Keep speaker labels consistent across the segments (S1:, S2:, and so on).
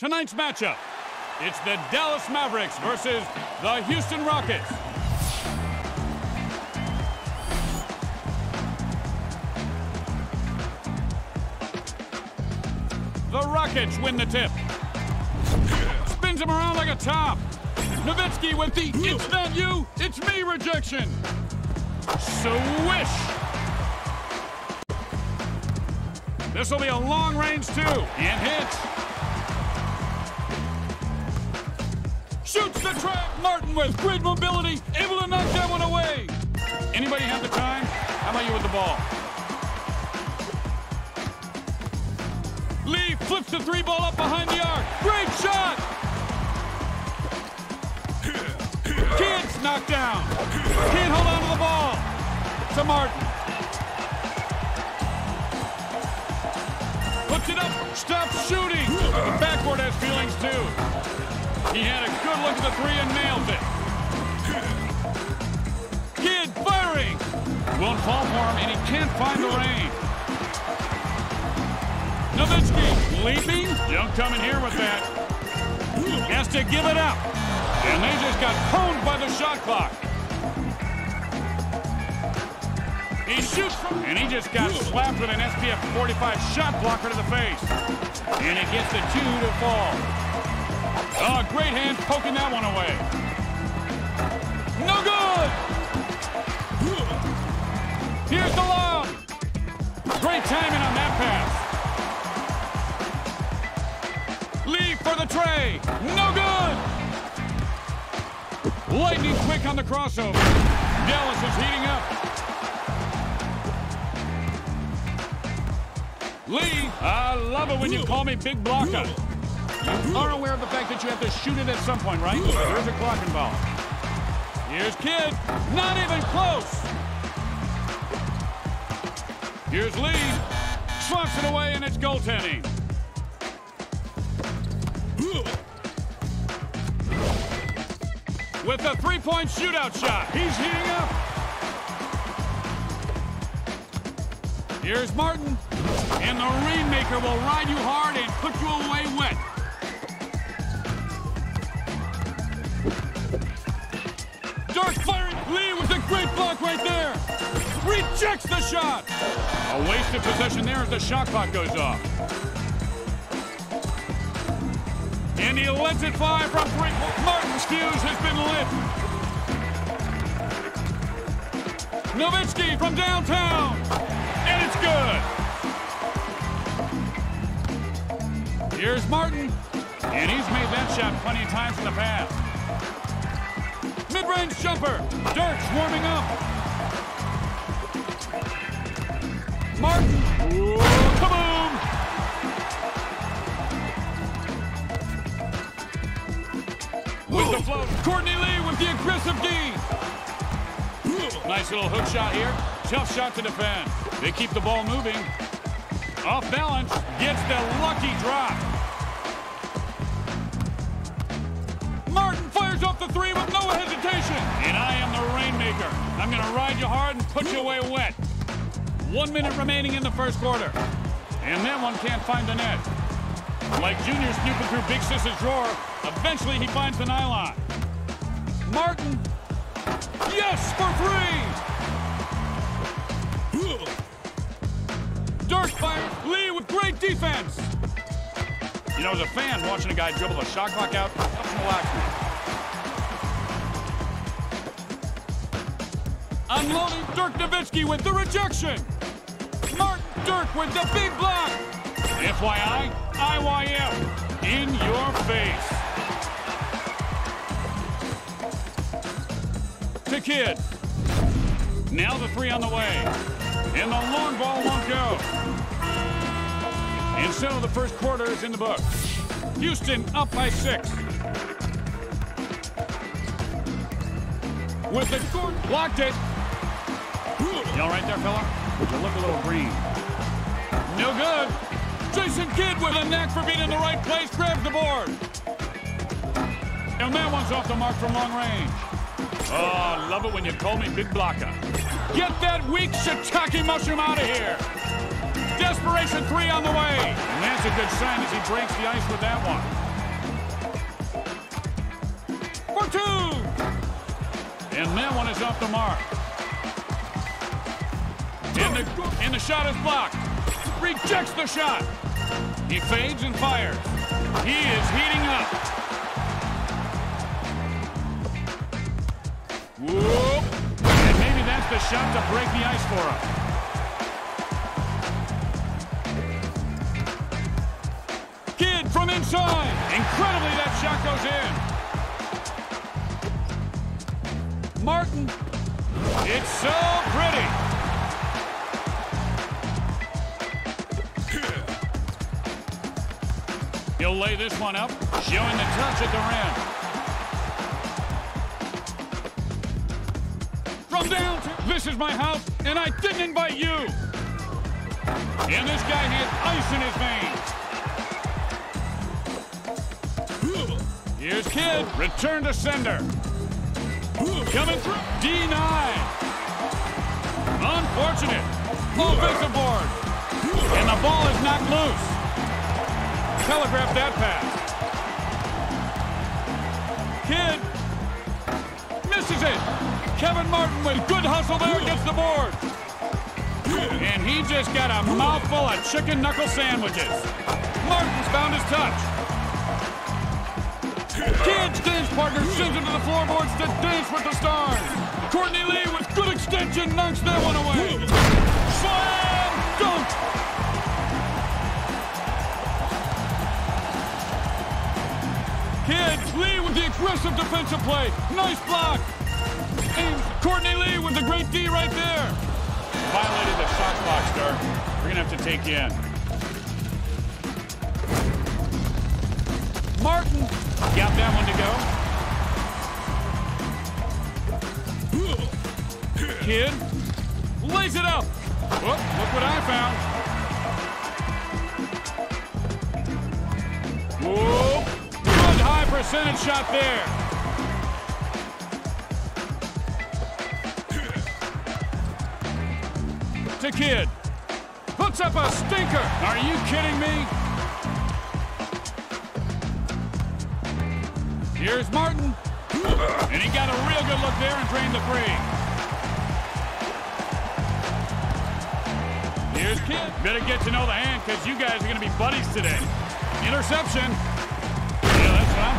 S1: Tonight's matchup, it's the Dallas Mavericks versus the Houston Rockets. The Rockets win the tip. Spins him around like a top. Nowitzki with the it's not you, it's me rejection. Swish. This will be a long range two. And hits. Shoots the trap. Martin with great mobility, able to knock that one away. Anybody have the time? How about you with the ball? Lee flips the three ball up behind the arc. Great shot. Kidd's knocked down. Can't hold on to the ball. To Martin. Puts it up. Stops shooting. The backboard has feelings too. He had a good look at the three and nailed it. Kidd firing. Won't fall for him, and he can't find the range. Nowitzki leaping. Don't come in here with that. Has to give it up. And they just got pwned by the shot clock. He shoots from, and he just got slapped with an SPF 45 shot blocker to the face. And it gets the two to fall. Oh, great hand poking that one away. No good! Here's the lob. Great timing on that pass. Lee for the trey. No good! Lightning quick on the crossover. Dallas is heating up. Lee, I love it when you call me Big Blocker. You are aware of the fact that you have to shoot it at some point, right? There's a clock involved. Here's Kidd. Not even close. Here's Lee. Swats it away, and it's goaltending. With a three-point shootout shot. He's heating up. Here's Martin. And the Rainmaker will ride you hard and put you away wet. Lee with a great block right there. Rejects the shot. A wasted possession there as the shot clock goes off. And he lets it fly from three. Martin's fuse has been lit. Nowitzki from downtown. And it's good. Here's Martin. And he's made that shot plenty of times in the past. Mid-range jumper. Dirk's warming up. Martin. Whoa, kaboom! With the float. Courtney Lee with the aggressive D. Nice little hook shot here. Tough shot to defend. They keep the ball moving. Off balance. Gets the lucky drop. Hesitation. And I am the Rainmaker. I'm going to ride you hard and put you away wet. One minute remaining in the first quarter. And that one can't find the net. Like Junior snooping through Big Sis's drawer, eventually he finds the nylon. Martin. Yes, for three. Dirk fires. Lee with great defense. You know, as a fan, watching a guy dribble a shot clock out helps relax me. Unloading Dirk Nowitzki with the rejection. Mark Dirk with the big block. FYI, IYM in your face. To Kidd. Now the three on the way. And the long ball won't go. And so the first quarter is in the books. Houston up by six. With the court, blocked it. You all right there, fella? You look a little green. No good. Jason Kidd with a knack for being in the right place grabs the board. And that one's off the mark from long range. Oh, love it when you call me big blocker. Get that weak shiitake mushroom out of here. Desperation three on the way. And that's a good sign as he breaks the ice with that one. For two. And that one is off the mark. And the, and the shot is blocked. Rejects the shot. He fades and fires. He is heating up. Whoop. And maybe that's the shot to break the ice for him. Kidd from inside. Incredibly, that shot goes in. Martin. It's so pretty. He'll lay this one up, showing the touch at the rim. From down, this is my house, and I didn't invite you. And this guy has ice in his veins. Here's Kidd, return to sender. Coming through, denied. Unfortunate. Offensive board. And the ball is knocked loose telegraphed that pass. Kidd misses it. Kevin Martin with good hustle there gets the board. And he just got a mouthful of chicken knuckle sandwiches. Martin's found his touch. Kidd's dance partner sends him to the floorboards to dance with the stars. Courtney Lee with good extension knocks that one away. Kidd, Lee with the aggressive defensive play. Nice block. And Courtney Lee with the great D right there. Violated the shot clock, Star. We're going to have to take you in. Martin got that one to go. Kidd lays it up. Whoop, look what I found. Percentage shot there. To Kidd. Puts up a stinker. Are you kidding me? Here's Martin. And he got a real good look there and drained the three. Here's Kidd. Better get to know the hand because you guys are going to be buddies today. Interception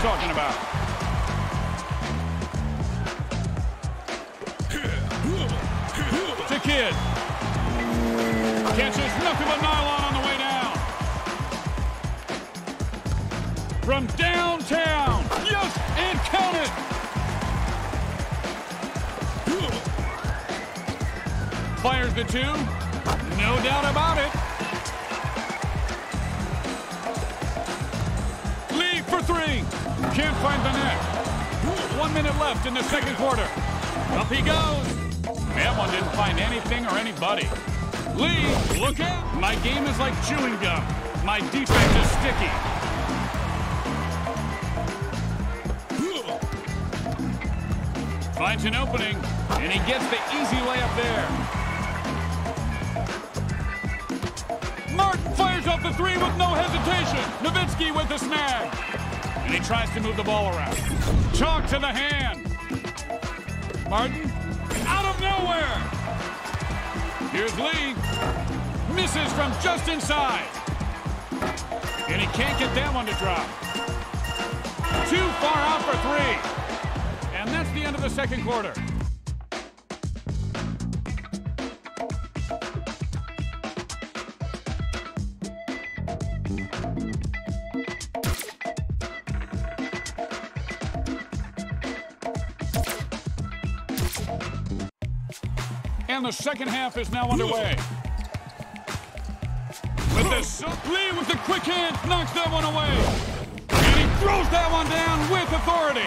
S1: Talking about. To Kidd. Catches nothing but nylon on the way down. From downtown. Yes, and count it. Fires the two. No doubt about it. three. Can't find the net. One minute left in the second quarter. Up he goes. That one didn't find anything or anybody. Lee, look out. My game is like chewing gum. My defense is sticky. Finds an opening, and he gets the easy layup there. Martin fires off the three with no hesitation. Nowitzki with the snag and he tries to move the ball around. Chalk to the hand. Martin, out of nowhere. Here's Lee. Misses from just inside. And he can't get that one to drop. Too far out for three. And that's the end of the second quarter. The second half is now underway. With this, Lee with the quick hand knocks that one away. And he throws that one down with authority.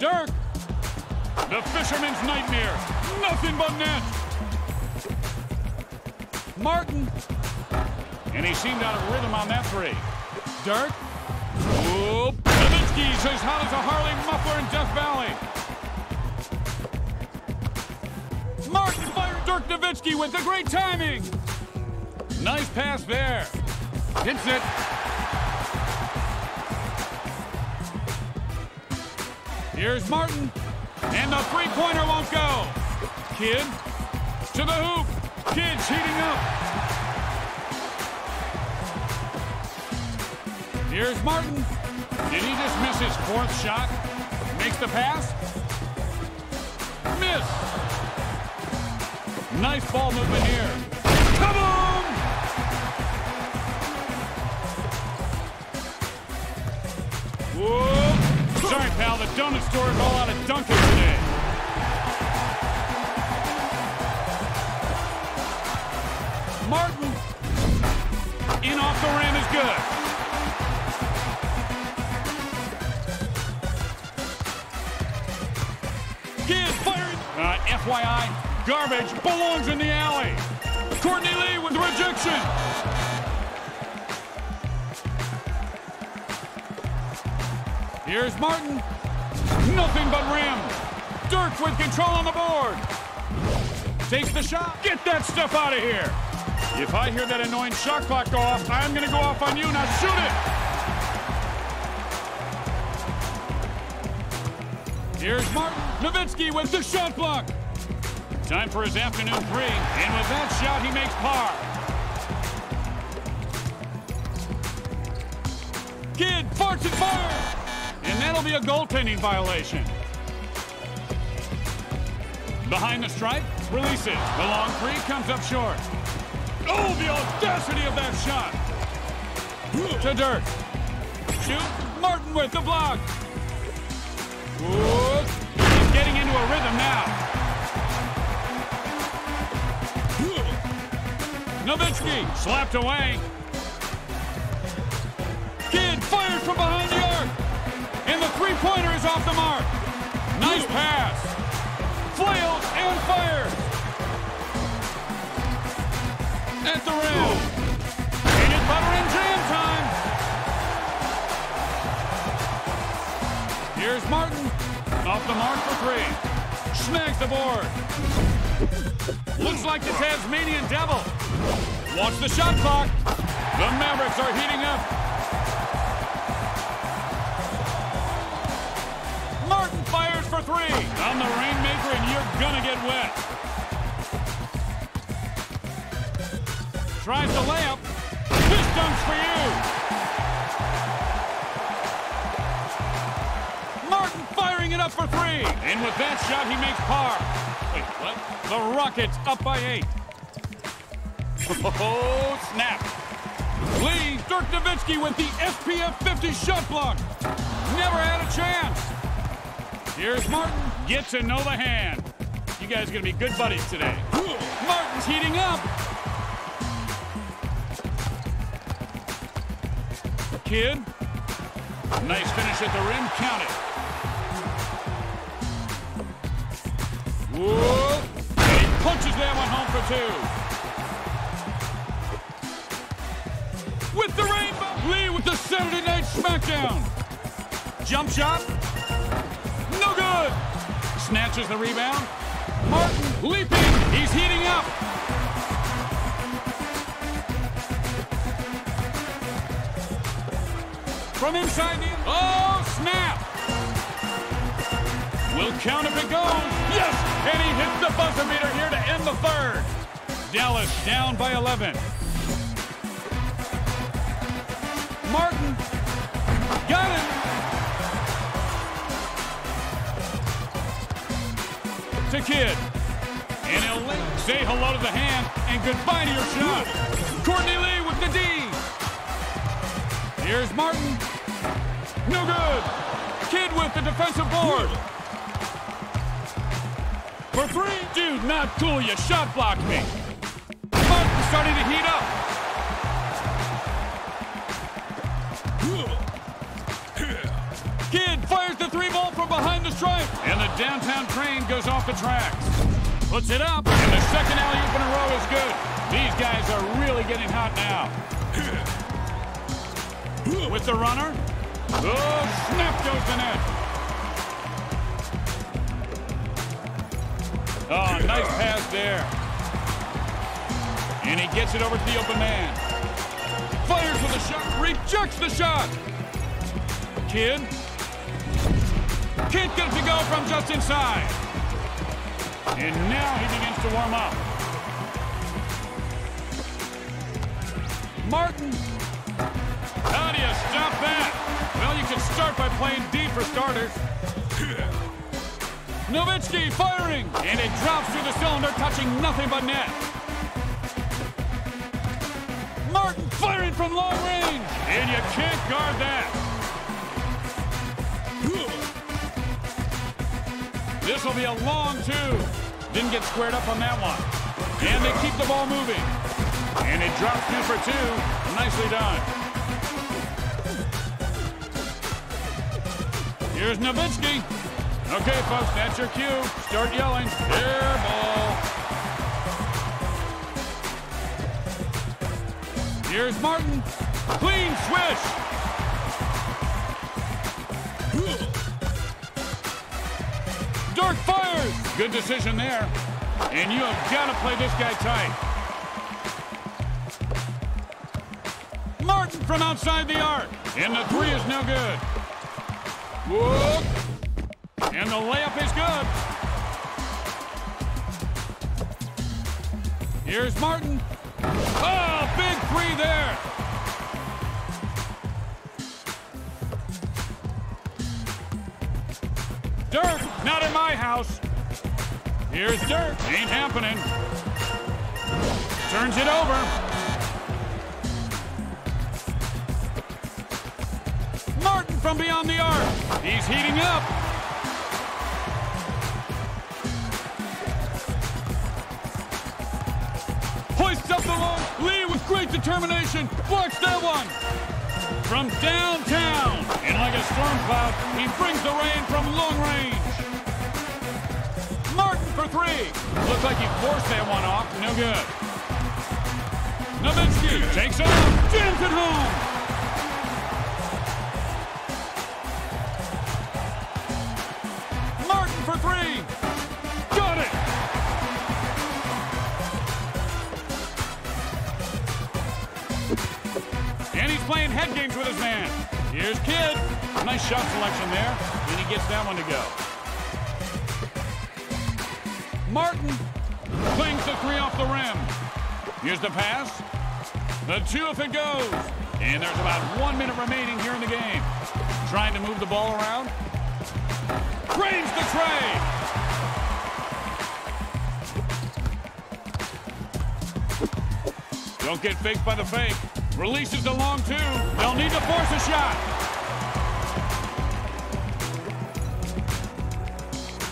S1: Dirk, the fisherman's nightmare. Nothing but net. Martin, and he seemed out of rhythm on that three. Dirk, whoop, Nowitzki's as hot as a Harley muffler in Death Valley. Martin fired Dirk Nowitzki with the great timing. Nice pass there. Hits it. Here's Martin. And the three-pointer won't go. Kidd to the hoop. Kidd's heating up. Here's Martin. Did he just miss his fourth shot? Makes the pass. Miss. Nice ball movement here. Kaboom! Whoa! Sorry, pal. The donut store is all out of Dunkin' today. Martin. In off the rim is good. FYI, garbage belongs in the alley. Courtney Lee with rejection. Here's Martin. Nothing but rim. Dirk with control on the board. Takes the shot. Get that stuff out of here. If I hear that annoying shot clock go off, I'm going to go off on you. Now shoot it. Here's Martin. Nowitzki with the shot block. Time for his afternoon three. And with that shot, he makes par. Kidd farts and fires. And that'll be a goaltending violation. Behind the stripe, releases. The long three comes up short. Oh, the audacity of that shot. To Dirk. Shoot. Martin with the block. Whoop. Getting into a rhythm now. Nowitzki slapped away. Kidd fires from behind the arc. And the three-pointer is off the mark. Nice pass. Flails and fires. At the rim. Peanut butter and jam time. Here's Martin. Off the mark for three. Snags the board. Looks like the Tasmanian Devil. Watch the shot clock. The Mavericks are heating up. Martin fires for three. I'm the Rainmaker, and you're gonna get wet. Tries the layup. This dunk's for you. It up for three. And with that shot, he makes par. Wait, what? The Rockets up by eight. Oh, snap. Lee, Dirk Nowitzki with the SPF 50 shot block. Never had a chance. Here's Martin. Get to know the hand. You guys are going to be good buddies today. Martin's heating up. Kidd. Nice finish at the rim. Count it. Whoa. He punches that one home for two. with the rainbow. Lee with the Saturday Night Smackdown. Jump shot. No good. Snatches the rebound. Martin leaping. He's heating up. From inside the... Oh, snap. Will count if it goes. Yes, and he hits the buzzer beater here to end the third. Dallas down by 11. Martin. Got it. To Kidd. And he'll say hello to the hand and goodbye to your shot. Courtney Lee with the D. Here's Martin. No good. Kidd with the defensive board. For three. Dude, not cool. You shot blocked me. Starting to heat up. Kidd fires the three ball from behind the stripe. And the downtown train goes off the tracks. Puts it up, and the second alley-oop in a row is good. These guys are really getting hot now. With the runner. Oh, snap goes the net. Oh, nice pass there. And he gets it over to the open man. Fires with a shot, rejects the shot. Kidd. Can't get it to go from just inside. And now he begins to warm up. Martin. How do you stop that? Well, you can start by playing D for starters. Nowitzki firing, and it drops through the cylinder, touching nothing but net. Martin firing from long range, and you can't guard that. This will be a long two. Didn't get squared up on that one. And they keep the ball moving. And it drops two for two. Nicely done. Here's Nowitzki. Okay, folks, that's your cue. Start yelling. Air ball. Here's Martin. Clean swish. Dirk fires. Good decision there. And you have got to play this guy tight. Martin from outside the arc. And the three is no good. Whoop. And the layup is good. Here's Martin. Oh, big three there. Dirk, not in my house. Here's Dirk. Ain't happening. Turns it over. Martin from beyond the arc. He's heating up. Lee with great determination. Blocks that one. From downtown. And like a storm cloud, he brings the rain from long range. Martin for three. Looks like he forced that one off. No good. Nowitzki takes off. Jams it home. Head games with his man. Here's Kidd. Nice shot selection there. And he gets that one to go. Martin clings the three off the rim. Here's the pass. The two if it goes. And there's about one minute remaining here in the game. Trying to move the ball around. Drains the trey. Don't get faked by the fake. Releases the long two. They'll need to force a shot.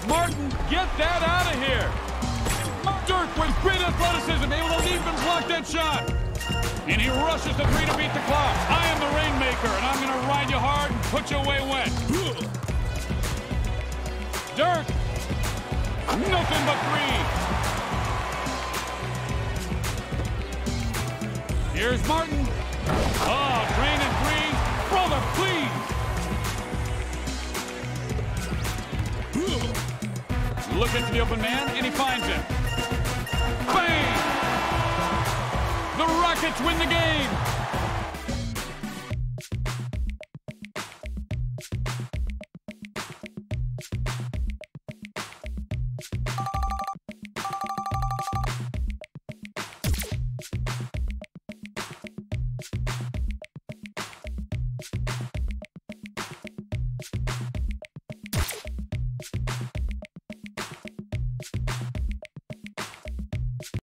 S1: Martin, get that out of here. Dirk with great athleticism, able to and block that shot. And he rushes the three to beat the clock. I am the rainmaker, and I'm going to ride you hard and put you away wet. Dirk, nothing but three. Here's Martin. Ah, oh, drain and three. Brother, please. Looking for the open man, and he finds him. Bang! The Rockets win the game.